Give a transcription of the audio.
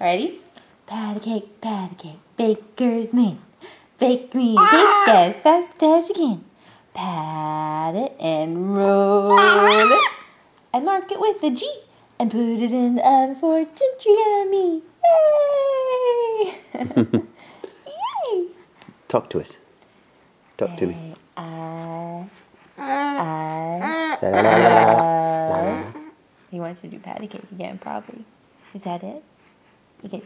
Ready? Patty cake, patty cake, baker's man. Bake me a cake as fast as you can. Pat it and roll it. And mark it with a G. And put it in the oven for Gentry and me. Yay! Yay! Talk to us. Talk to me. I, I, la. He wants to do patty cake again, probably. Is that it? Okay.